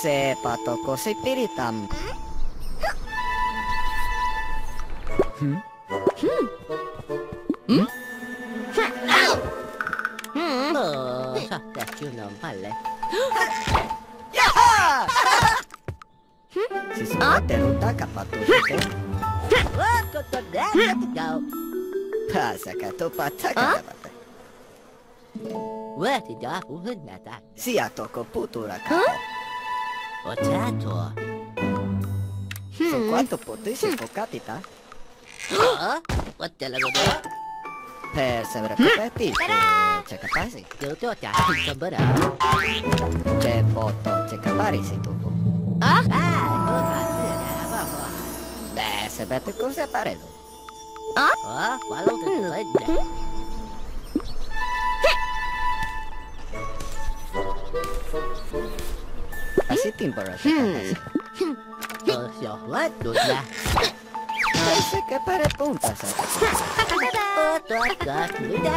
Sepa toko si piritam. Oh, sappiaci non palle. Si suka teruta kapatu sute. Oh, kotto dentro ti go. Pasa ka to pataka rabate. Where ti da uhunata. Sia toko putura kapo. O certo. Su quanto pote si focatita. Oh, what vedo? Per severa coperti. C'è capasi. Io to ta sambara. C'è poto, c'è capari si tupo. Ah, ti. Beh, se vete cosa paredo. Oh, quello che ti legge. Así timbora c'è capasi. Oh, so what do Se che pare punta sa. To ka ti da.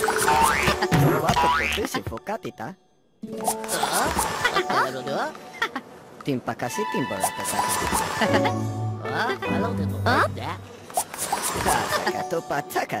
Su quanto pote si focatita. What te la vedo? Timpa casi timbora c'è capasi. Oh, quello che ti legge. Pasa ka to pataka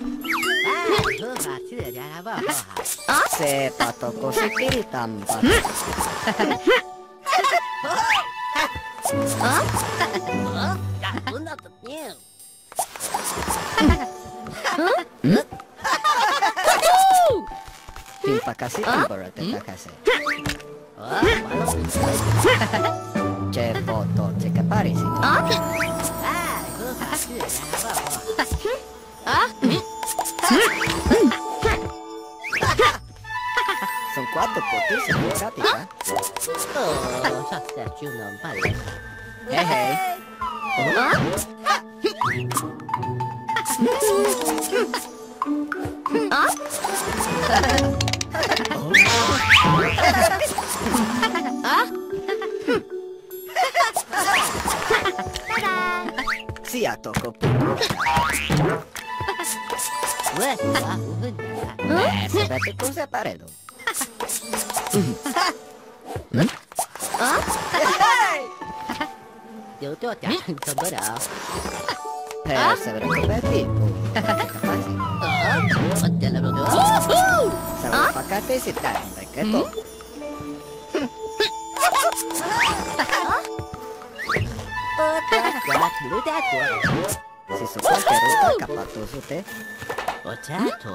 Ah, cosa ti da va. Se pato così piritam. Oh, ya una to new. Timpa casi timbora te takase. C'è poto, c'è capari si tupo. Ah, Sono quattro potissimi focati, eh? Oh, sappiaci non palle. Hey, hey. Sia tocco putura. Where ti go? Uhunata. Beh, se vete cosa paredo. Io to ta sambara. Per severa coperti. Capasi. Oh, what te la vedo? Severa pakate si tanre. Che to. Oh, ta ta ti da. Si su qualche ruta capato su te. O certo.